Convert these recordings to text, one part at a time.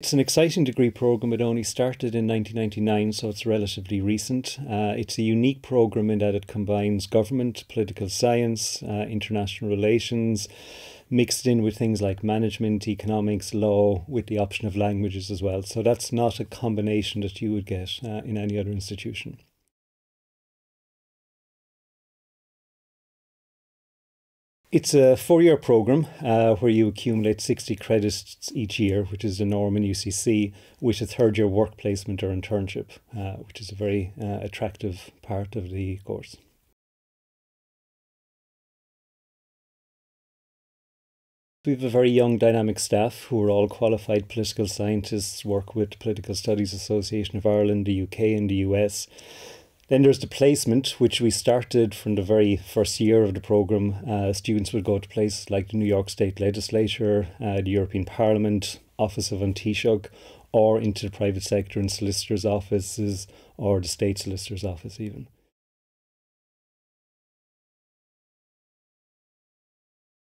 it's an exciting degree program. It only started in 1999, so it's relatively recent. Uh, it's a unique program in that it combines government, political science, uh, international relations, mixed in with things like management, economics, law, with the option of languages as well. So that's not a combination that you would get uh, in any other institution. It's a four year program uh, where you accumulate 60 credits each year, which is the norm in UCC, with a third year work placement or internship, uh, which is a very uh, attractive part of the course. We have a very young dynamic staff who are all qualified political scientists, work with Political Studies Association of Ireland, the UK and the US. Then there's the placement, which we started from the very first year of the program. Uh, students would go to places like the New York State Legislature, uh, the European Parliament, Office of An Taoiseach, or into the private sector and solicitors' offices or the state solicitor's office, even.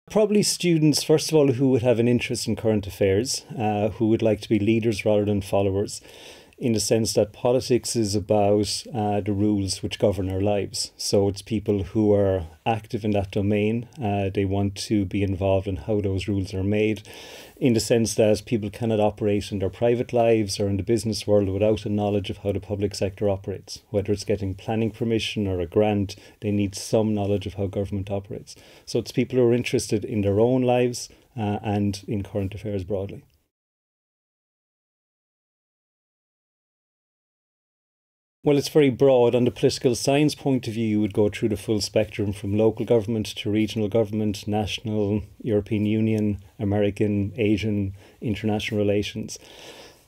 Probably students, first of all, who would have an interest in current affairs, uh, who would like to be leaders rather than followers in the sense that politics is about uh, the rules which govern our lives. So it's people who are active in that domain. Uh, they want to be involved in how those rules are made, in the sense that people cannot operate in their private lives or in the business world without a knowledge of how the public sector operates. Whether it's getting planning permission or a grant, they need some knowledge of how government operates. So it's people who are interested in their own lives uh, and in current affairs broadly. Well, it's very broad. On the political science point of view, you would go through the full spectrum from local government to regional government, national, European Union, American, Asian, international relations.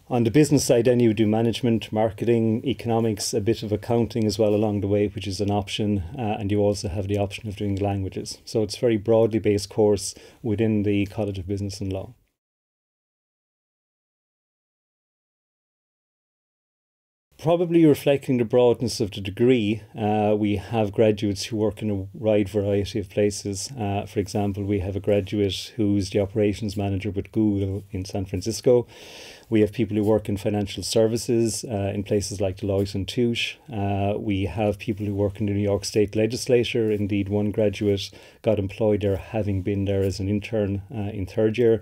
On the business side, then you would do management, marketing, economics, a bit of accounting as well along the way, which is an option. Uh, and you also have the option of doing languages. So it's a very broadly based course within the College of Business and Law. Probably reflecting the broadness of the degree, uh, we have graduates who work in a wide variety of places. Uh, for example, we have a graduate who's the operations manager with Google in San Francisco. We have people who work in financial services uh, in places like Deloitte and Touche. Uh, we have people who work in the New York State Legislature. Indeed, one graduate got employed there having been there as an intern uh, in third year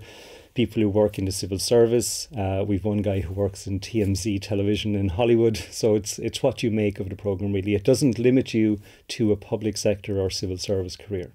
people who work in the civil service. Uh, we've one guy who works in TMZ television in Hollywood. So it's it's what you make of the program really. It doesn't limit you to a public sector or civil service career.